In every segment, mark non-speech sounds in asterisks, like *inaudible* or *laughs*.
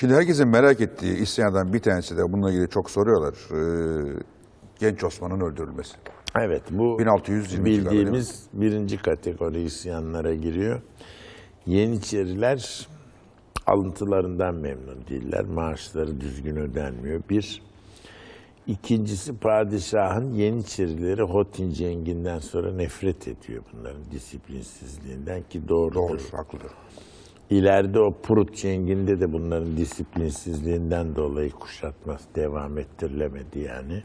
Şimdi herkesin merak ettiği isyandan bir tanesi de bununla ilgili çok soruyorlar. Ee, Genç Osman'ın öldürülmesi. Evet bu 1622 bildiğimiz birinci kategori isyanlara giriyor. Yeniçeriler alıntılarından memnun değiller. Maaşları düzgün ödenmiyor. Bir. İkincisi padişahın Yeniçerileri Hotin Cengi'nden sonra nefret ediyor bunların disiplinsizliğinden ki doğrudur. Doğru, haklıdır. İleride o Prut Cengi'nde de bunların disiplinsizliğinden dolayı kuşatması devam ettirilemedi yani.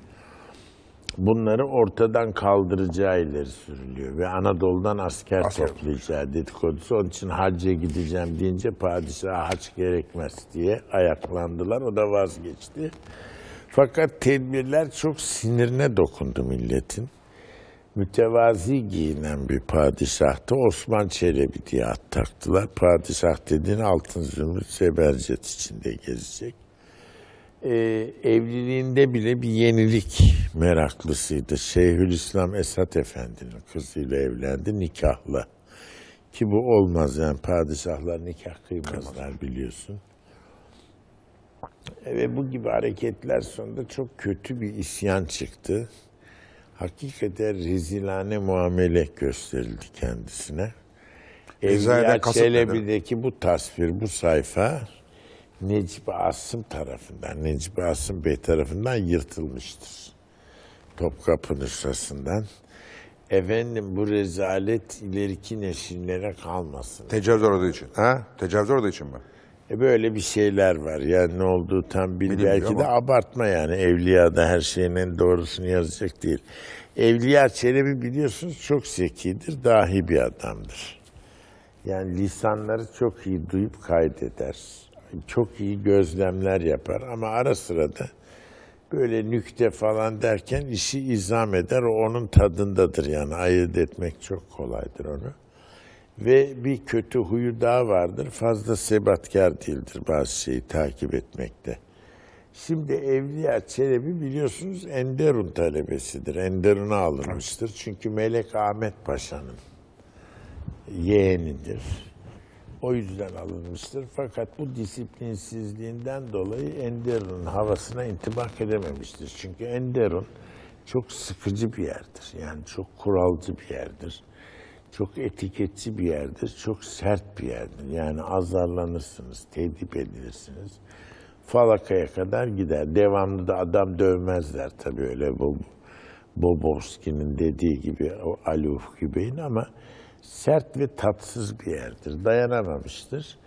Bunları ortadan kaldıracağı ileri sürülüyor ve Anadolu'dan asker, Asker. toplayacağı dedikodusu. Onun için hacca gideceğim deyince padişaha haç gerekmez diye ayaklandılar. O da vazgeçti. Fakat tedbirler çok sinirine dokundu milletin. Mütevazi giyinen bir padişahtı. Osman Çelebi diye ad taktılar. Padişah dediğin altın zümrüt sebercet içinde gezecek. Ee, evliliğinde bile bir yenilik meraklısıydı. Şeyhülislam Esat Efendi'nin kızıyla evlendi nikahla. Ki bu olmaz yani padişahlar nikah kıymazlar biliyorsun. Ve bu gibi hareketler sonunda çok kötü bir isyan çıktı. Hakikaten rezilane muamele gösterildi kendisine. Evliya? Çelebi'deki bu tasvir, bu sayfa Necip Asım tarafından, Necip Asım Bey tarafından yırtılmıştır. Topkapı nüshasından. Efendim bu rezalet ileriki nesillere kalmasın. Tecavüz olduğu için. Ha? Tecavüz olduğu için mi? E böyle bir şeyler var. Yani ne olduğu tam bil Bilinmiyor belki de ama. abartma yani. Evliya da her şeyin en doğrusunu yazacak değil. Evliya Çelebi biliyorsunuz çok zekidir, dahi bir adamdır. Yani lisanları çok iyi duyup kaydeder. Çok iyi gözlemler yapar ama ara sıra da böyle nükte falan derken işi izam eder. O onun tadındadır yani ayırt etmek çok kolaydır onu. Ve bir kötü huyu daha vardır. Fazla sebatkar değildir bazı şeyi takip etmekte. Şimdi Evliya Çelebi biliyorsunuz Enderun talebesidir. Enderun'a alınmıştır. Çünkü Melek Ahmet Paşa'nın yeğenidir. O yüzden alınmıştır. Fakat bu disiplinsizliğinden dolayı Enderun'un havasına intibak edememiştir. Çünkü Enderun çok sıkıcı bir yerdir. Yani çok kuralcı bir yerdir. Çok etiketçi bir yerdir. Çok sert bir yerdir. Yani azarlanırsınız, tedip edilirsiniz. Falakaya kadar gider. Devamlı da adam dövmezler tabii öyle bu Bobovski'nin dediği gibi, o Ali Ufki Bey'in ama sert ve tatsız bir yerdir. Dayanamamıştır.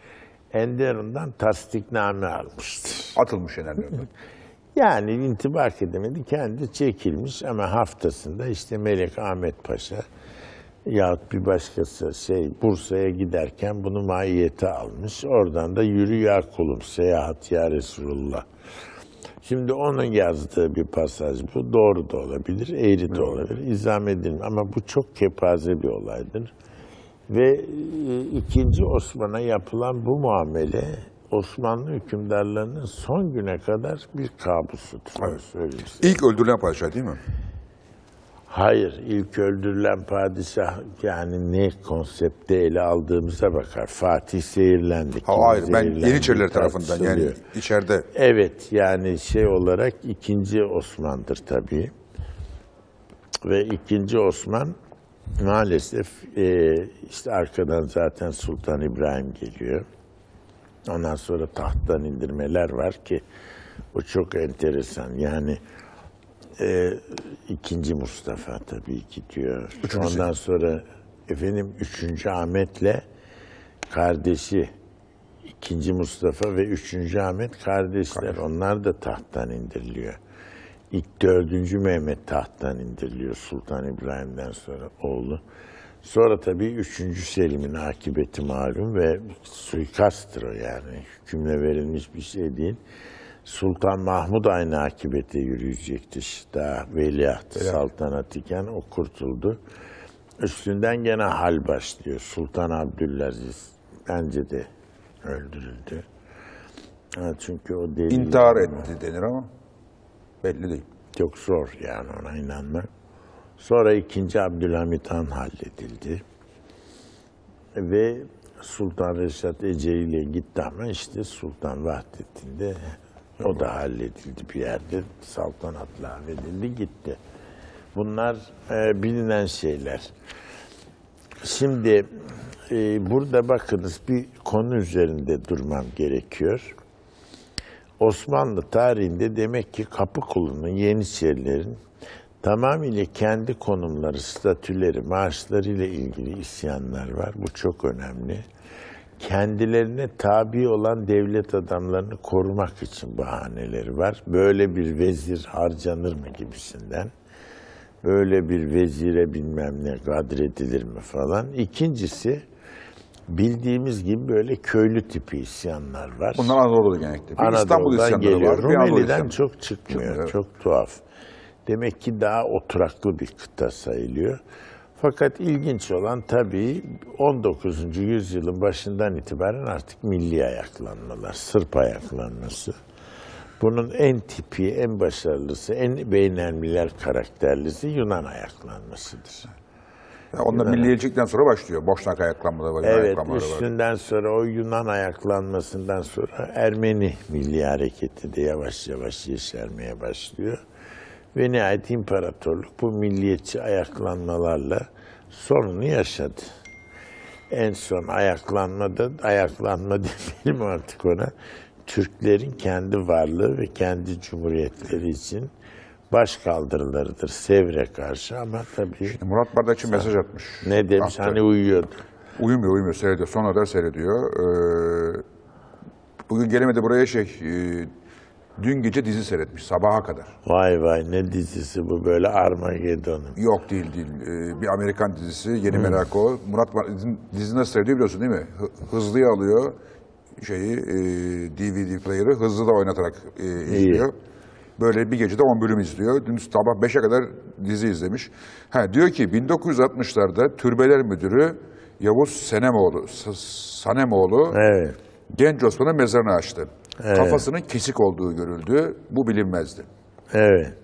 Enderun'dan tasdikname almıştır. Atılmış Yenerlerden. *laughs* Yani intibak edemedi. Kendi çekilmiş ama haftasında işte Melek Ahmet Paşa yahut bir başkası şey Bursa'ya giderken bunu maiyete almış. Oradan da yürü ya kulum seyahat ya Resulullah. Şimdi onun yazdığı bir pasaj bu. Doğru da olabilir, eğri de olabilir. İzah edilmiş ama bu çok kepaze bir olaydır. Ve e, ikinci Osman'a yapılan bu muamele Osmanlı hükümdarlarının son güne kadar bir kabusudur. Evet. İlk öldürülen padişah değil mi? Hayır, ilk öldürülen padişah yani ne konsepte ele aldığımıza bakar. Fatih zehirlendi. Ha, hayır ben Yeniçeriler tarafından yani içeride Evet yani şey olarak ikinci Osman'dır tabii. Ve ikinci Osman maalesef e, işte arkadan zaten Sultan İbrahim geliyor. Ondan sonra tahttan indirmeler var ki o çok enteresan. Yani e, ikinci Mustafa tabii ki diyor. Üçüncü Ondan sonra efendim üçüncü Ahmet'le kardeşi ikinci Mustafa ve üçüncü Ahmet kardeşler. Onlar da tahttan indiriliyor. İlk dördüncü Mehmet tahttan indiriliyor Sultan İbrahim'den sonra oğlu. Sonra tabii üçüncü Selim'in akıbeti malum ve suikasttır o yani. Hükümle verilmiş bir şey değil. Sultan Mahmud aynı akibete yürüyecekti. Daha veliaht, saltanat iken o kurtuldu. Üstünden gene hal başlıyor. Sultan Abdülaziz bence de öldürüldü. Ha, çünkü o deli intihar etti denir ama belli değil. çok zor yani ona inanmak. Sonra ikinci Abdülhamit Han halledildi. Ve Sultan Reşat Ece ile gitti ama işte Sultan Vahdettin de o da halledildi bir yerde. Saltanatla halledildi gitti. Bunlar e, bilinen şeyler. Şimdi e, burada bakınız bir konu üzerinde durmam gerekiyor. Osmanlı tarihinde demek ki Kapıkulu'nun, Yeniçerilerin tamamıyla kendi konumları, statüleri, maaşlarıyla ilgili isyanlar var. Bu çok önemli. Kendilerine tabi olan devlet adamlarını korumak için bahaneleri var. Böyle bir vezir harcanır mı gibisinden. Böyle bir vezire bilmem ne kadredilir mi falan. İkincisi bildiğimiz gibi böyle köylü tipi isyanlar var. Bunlar Anadolu'da genellikle. Bir İstanbul Anadolu'dan isyanları geliyor. var. Rumeli'den çok çıkmıyor. Çıkmıyor. Çok tuhaf. Demek ki daha oturaklı bir kıta sayılıyor. Fakat ilginç olan tabii 19. yüzyılın başından itibaren artık milli ayaklanmalar, Sırp ayaklanması. Bunun en tipi, en başarılısı, en beğenilmeler karakterlisi Yunan ayaklanmasıdır. Yani onlar milliyetçilikten sonra başlıyor. Boşnak ayaklanmaları var. Evet, ayaklanmaları var. üstünden sonra o Yunan ayaklanmasından sonra Ermeni milli hareketi de yavaş yavaş yeşermeye başlıyor. Ve nihayet imparatorluk bu milliyetçi ayaklanmalarla sonunu yaşadı. En son ayaklanmada, ayaklanma *laughs* demeyelim artık ona, Türklerin kendi varlığı ve kendi cumhuriyetleri için baş kaldırılarıdır Sevr'e karşı ama tabii Murat Bardakçı mesaj atmış. ne demiş Attı. hani uyuyordu. Uyumuyor, uyumuyor. Seyrediyor. Son kadar seyrediyor. Ee, bugün gelemedi buraya şey, e, dün gece dizi seyretmiş sabaha kadar. Vay vay ne dizisi bu böyle Armageddon'un. Yok değil değil. Ee, bir Amerikan dizisi. Yeni merak o. Murat dizi nasıl seyrediyor biliyorsun değil mi? Hı- hızlıya alıyor şeyi e, DVD player'ı hızlı da oynatarak e, izliyor. Böyle bir gecede 10 bölüm izliyor. Dün sabah 5'e kadar dizi izlemiş. Ha, diyor ki 1960'larda Türbeler Müdürü Yavuz Senemoğlu, S- Sanemoğlu Evet. genç Osman'ın mezarını açtı. Kafasının kesik olduğu görüldü. Bu bilinmezdi. Evet.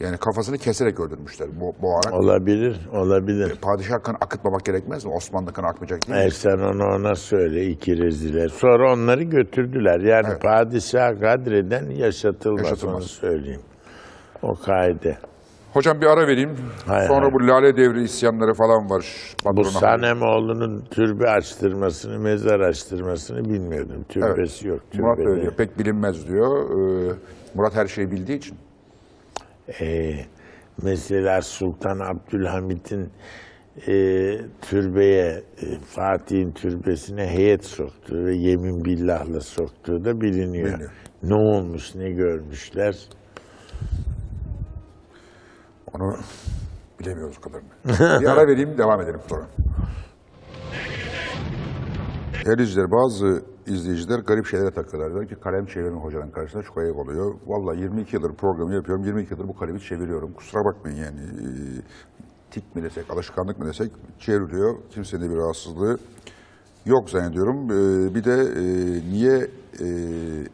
Yani kafasını keserek öldürmüşler bo boğarak. Olabilir, olabilir. Padişah kanı akıtmamak gerekmez mi? Osmanlı kanı akmayacak değil mi? E sen onu ona söyle iki reziler. Sonra onları götürdüler. Yani Evet. padişah kadreden yaşatılmaz, Yaşatılmaz. onu söyleyeyim. O kaide. Hocam bir ara vereyim. Hay Sonra hay. bu Lale Devri isyanları falan var. Bu Sanemoğlu'nun türbe açtırmasını, mezar açtırmasını bilmiyordum. Türbesi yok. Murat türbede. öyle diyor. Pek bilinmez diyor. Ee, Murat her şeyi bildiği için. Ee, mesela Sultan Abdülhamit'in e, türbeye, e, Fatih'in türbesine heyet soktuğu ve yemin billahla soktuğu da biliniyor. Biliniyor. Ne olmuş, ne görmüşler. Onu bilemiyoruz o kadarını. *laughs* bir ara vereyim devam edelim sonra. Değerli izleyiciler, bazı izleyiciler garip şeylere takıyorlar. Diyor ki kalem çevirme hocanın karşısında çok ayıp oluyor. Vallahi 22 yıldır programı yapıyorum. 22 yıldır bu kalemi çeviriyorum. Kusura bakmayın yani. Ee, Tik mi desek, alışkanlık mı desek çevriliyor. Kimsenin de bir rahatsızlığı yok zannediyorum. Ee, bir de e, niye e,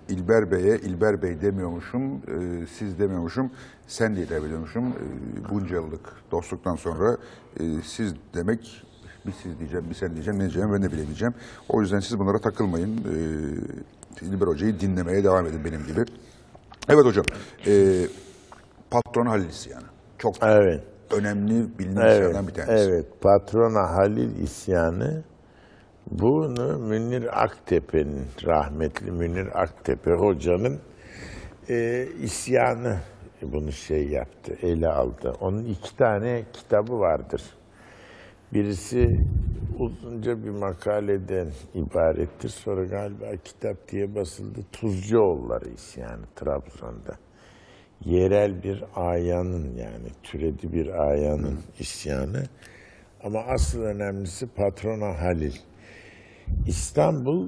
İlber Bey'e İlber Bey demiyormuşum, e, siz demiyormuşum, sen diye hitap ediyormuşum. E, bunca yıllık dostluktan sonra e, siz demek bir siz diyeceğim, bir sen diyeceğim, ne diyeceğim ben de bilemeyeceğim. O yüzden siz bunlara takılmayın. E, İlber Hoca'yı dinlemeye devam edin benim gibi. Evet hocam, e, patron Halil yani. Çok Evet. önemli bilinen Evet, bir tanesi. evet. Patrona Halil isyanı bunu Münir Aktepe'nin, rahmetli Münir Aktepe hocanın e, isyanı bunu şey yaptı, ele aldı. Onun iki tane kitabı vardır. Birisi uzunca bir makaleden ibarettir. Sonra galiba kitap diye basıldı. Tuzcuoğulları isyanı Trabzon'da yerel bir ayanın yani türedi bir ayanın isyanı. Ama asıl önemlisi patrona Halil. İstanbul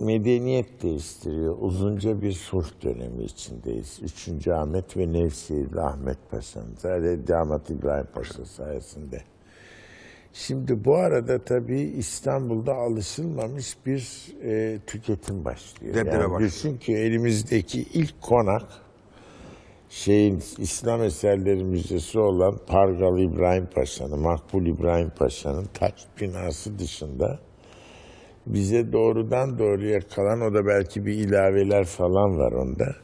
medeniyet değiştiriyor. Uzunca bir sulh dönemi içindeyiz. Üçüncü Ahmet ve Nevşehirli Ahmet Paşa'nın. Zaten Damat İbrahim Paşa sayesinde. Şimdi bu arada tabii İstanbul'da alışılmamış bir e, tüketim başlıyor. Debdebe yani başlıyor. düşün ki elimizdeki ilk konak şeyin İslam Eserleri Müzesi olan Pargalı İbrahim Paşa'nın, Makbul İbrahim Paşa'nın taç binası dışında bize doğrudan doğruya kalan o da belki bir ilaveler falan var onda.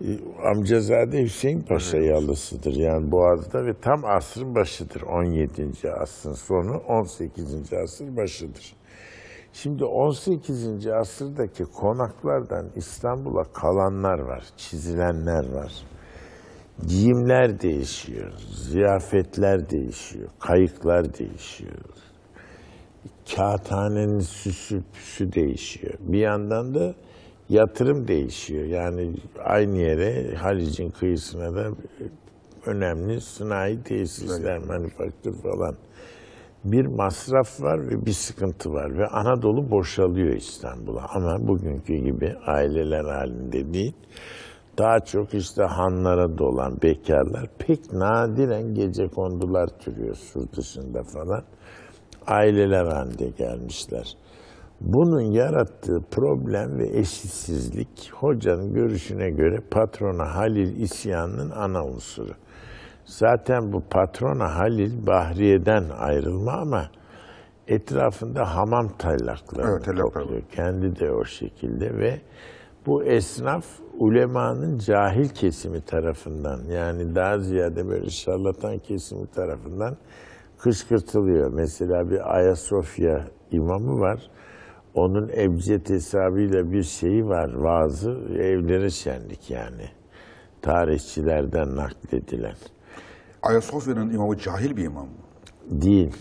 E, Amcazade Hüseyin Paşa yalısıdır yani Boğaz'da ve tam asrın başıdır 17. asrın sonu 18. asır başıdır. Şimdi 18. asırdaki konaklardan İstanbul'a kalanlar var, çizilenler var. Giyimler değişiyor, ziyafetler değişiyor, kayıklar değişiyor. Kağıthanenin süsü püsü değişiyor. Bir yandan da yatırım değişiyor. Yani aynı yere Halic'in kıyısına da önemli sanayi tesisler, manifaktür falan. Bir masraf var ve bir sıkıntı var ve Anadolu boşalıyor İstanbul'a ama bugünkü gibi aileler halinde değil. Daha çok işte hanlara dolan bekarlar pek nadiren gece kondular türüyor sur dışında falan. Aileler halinde gelmişler. Bunun yarattığı problem ve eşitsizlik hocanın görüşüne göre patrona Halil isyanının ana unsuru. Zaten bu patrona Halil Bahriye'den ayrılma ama etrafında hamam taylaklarını Evet, topluyor. Kendi de o şekilde ve bu esnaf ulemanın cahil kesimi tarafından yani daha ziyade böyle şarlatan kesimi tarafından kışkırtılıyor. Mesela bir Ayasofya imamı var. Onun ebced hesabıyla bir şeyi var. Vaazı evleri şenlik yani. Tarihçilerden nakledilen. Ayasofya'nın imamı cahil bir imam mı? Değil.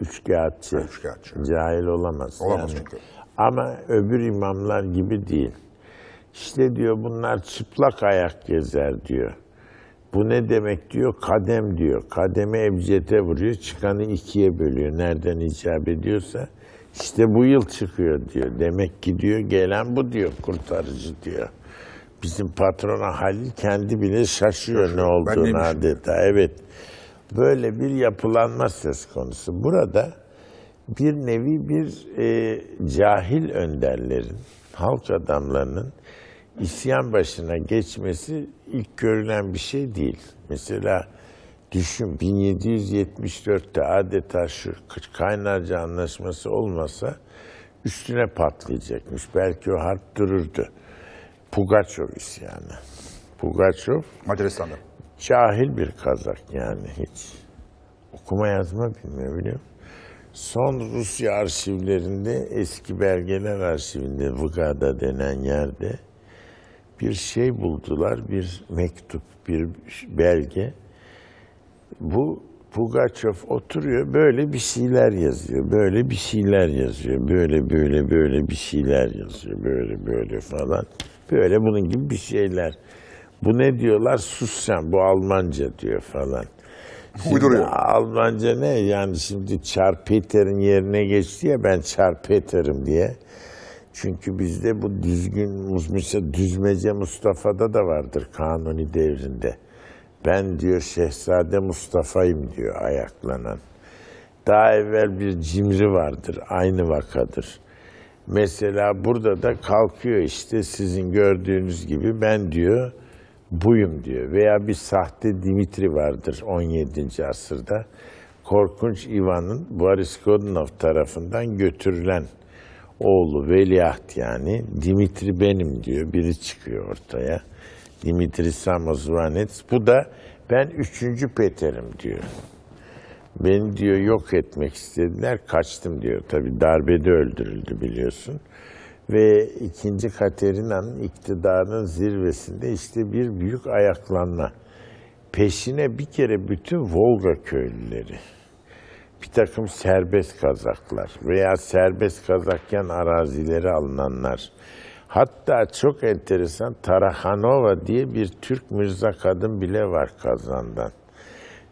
Üçkağıtçı. Üçkağıtçı. Cahil olamaz. Olamaz yani. çünkü. Ama öbür imamlar gibi değil. İşte diyor bunlar çıplak ayak gezer diyor. Bu ne demek diyor? Kadem diyor. Kademe ebcede vuruyor. Çıkanı ikiye bölüyor. Nereden icap ediyorsa. İşte bu yıl çıkıyor diyor. Demek ki diyor gelen bu diyor kurtarıcı diyor. Bizim patrona Halil kendi bile şaşıyor ne Ben olduğunu adeta. Evet. Böyle bir yapılanma söz konusu. Burada bir nevi bir e, cahil önderlerin, halk adamlarının isyan başına geçmesi ilk görülen bir şey değil. Mesela düşün 1774'te adeta şu Kaynarca Anlaşması olmasa üstüne patlayacakmış. Belki o harp dururdu. Pugaçov isyanı. Pugaçov Macaristan'da. cahil bir kazak yani hiç. Okuma yazma bilmiyor biliyor musun? Son Rusya arşivlerinde, eski belgeler arşivinde, Vgada denen yerde bir şey buldular, bir mektup, bir belge. Bu Pugaçov oturuyor, böyle bir şeyler yazıyor, böyle bir şeyler yazıyor, böyle böyle böyle bir şeyler yazıyor, böyle böyle falan. Böyle bunun gibi bir şeyler. Bu ne diyorlar? Sus sen, bu Almanca diyor falan. Şimdi Uyduruyor. Almanca ne? Yani şimdi Çarpeter'in yerine geçti ya ben Çarpeter'im diye. Çünkü bizde bu düzgün, mesela düzmece Mustafa'da da vardır Kanuni devrinde. Ben diyor Şehzade Mustafa'yım diyor ayaklanan. Daha evvel bir cimri vardır, aynı vakadır. Mesela burada da kalkıyor işte sizin gördüğünüz gibi ben diyor buyum diyor. Veya bir sahte Dimitri vardır 17. asırda. Korkunç Ivan'ın Boris Godunov tarafından götürülen oğlu veliaht yani Dimitri benim diyor. Biri çıkıyor ortaya. Dimitri Samozvanets. Bu da ben üçüncü Peter'im diyor. Beni diyor yok etmek istediler, kaçtım diyor. Tabi darbede öldürüldü biliyorsun. Ve ikinci Katerina'nın iktidarının zirvesinde işte bir büyük ayaklanma. Peşine bir kere bütün Volga köylüleri, bir takım serbest kazaklar veya serbest kazakken arazileri alınanlar. Hatta çok enteresan Tarahanova diye bir Türk Mirza kadın bile var Kazan'dan.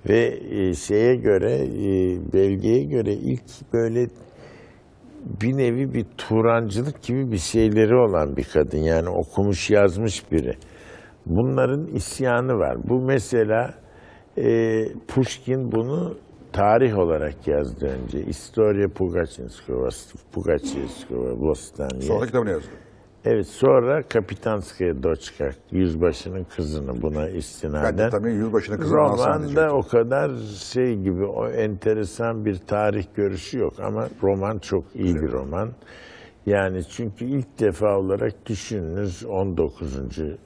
Ve e, şeye göre, e, belgeye göre ilk böyle bir nevi bir Turancılık gibi bir şeyleri olan bir kadın. Yani okumuş yazmış biri. Bunların isyanı var. Bu mesela e, Pushkin bunu tarih olarak yazdı önce. İstoria Pugachinskova, Pugachinskova, Vostaniye. Sonra kitabını yazdı. Evet sonra Kapitanskaya Doçka, yüzbaşının kızını buna Ben de istinaden. tabii yüzbaşının kızını Romanda o kadar şey gibi o enteresan bir tarih görüşü yok ama roman çok iyi bir roman. Yani çünkü ilk defa olarak düşününüz 19.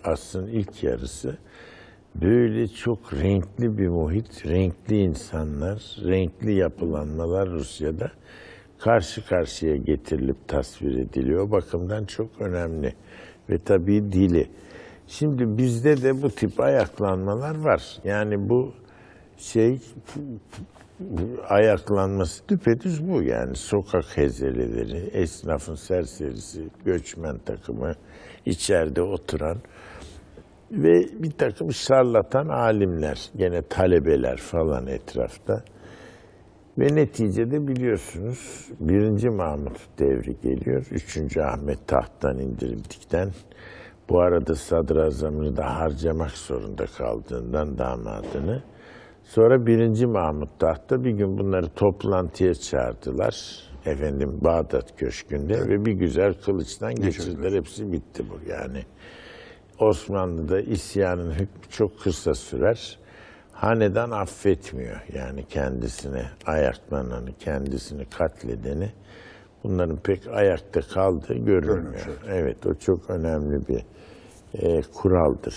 asrın ilk yarısı böyle çok renkli bir muhit, renkli insanlar, renkli yapılanmalar Rusya'da karşı karşıya getirilip tasvir ediliyor. O bakımdan çok önemli ve tabii dili. Şimdi bizde de bu tip ayaklanmalar var. Yani bu şey ayaklanması düpedüz bu yani. Sokak hezeleleri, esnafın serserisi, göçmen takımı, içeride oturan ve bir takım şarlatan alimler, gene talebeler falan etrafta. Ve neticede biliyorsunuz birinci Mahmut devri geliyor. Üçüncü Ahmet tahttan indirildikten bu arada sadrazamını da harcamak zorunda kaldığından damadını. Sonra birinci Mahmut tahtta bir gün bunları toplantıya çağırdılar. Efendim Bağdat Köşkü'nde ve bir güzel kılıçtan geçirdiler. Hepsi bitti bu yani. Osmanlı'da isyanın hükmü çok kısa sürer. Hanedan affetmiyor yani kendisine ayaklananı, kendisini katledeni. Bunların pek ayakta kaldığı. Görülmüyor, Evet o çok önemli bir e, kuraldır.